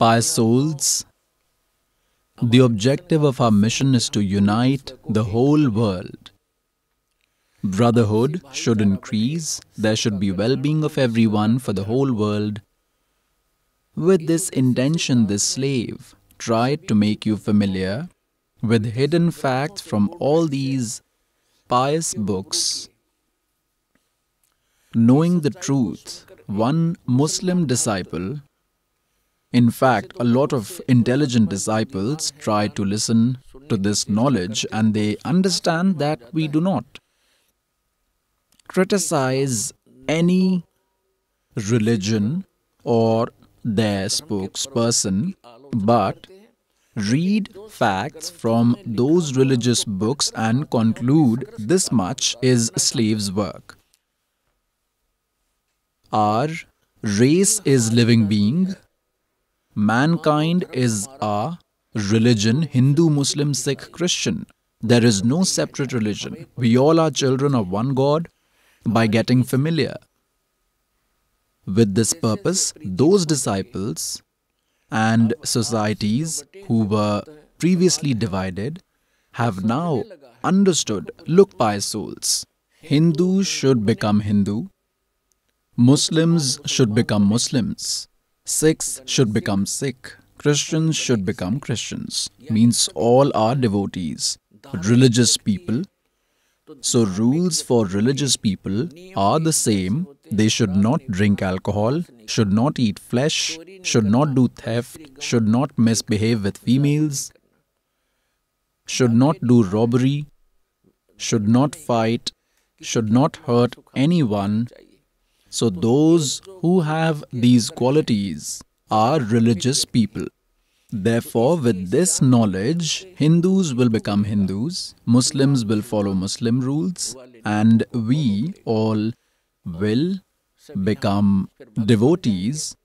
Pious souls, the objective of our mission is to unite the whole world. Brotherhood should increase, there should be well being of everyone for the whole world. With this intention, this slave tried to make you familiar with hidden facts from all these pious books. Knowing the truth, one Muslim disciple, in fact, a lot of intelligent disciples try to listen to this knowledge and they understand that we do not criticize any religion or their spokesperson, but read facts from those religious books and conclude this much is slave's work. Our race is living being, mankind is a religion, Hindu, Muslim, Sikh, Christian. There is no separate religion. We all are children of one God by getting familiar. With this purpose, those disciples and societies who were previously divided have now understood look, pious souls, Hindus should become Hindu, Muslims should become Muslims, Sikhs should become Sikh, Christians should become Christians, means all are devotees, religious people. So, rules for religious people are the same they should not drink alcohol, should not eat flesh, should not do theft, should not misbehave with females, should not do robbery, should not fight, should not hurt anyone. So, those who have these qualities are religious people. Therefore, with this knowledge, Hindus will become Hindus, Muslims will follow Muslim rules, and we all will become devotees,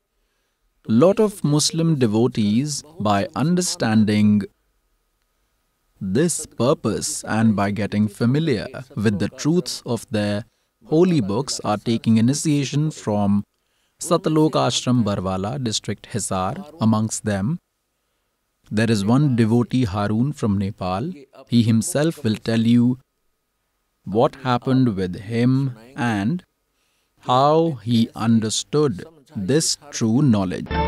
lot of Muslim devotees by understanding this purpose and by getting familiar with the truths of their holy books are taking initiation from Satlok Ashram Barwala, district Hisar. Amongst them, there is one devotee Harun from Nepal. He himself will tell you what happened with him and how he understood this true knowledge.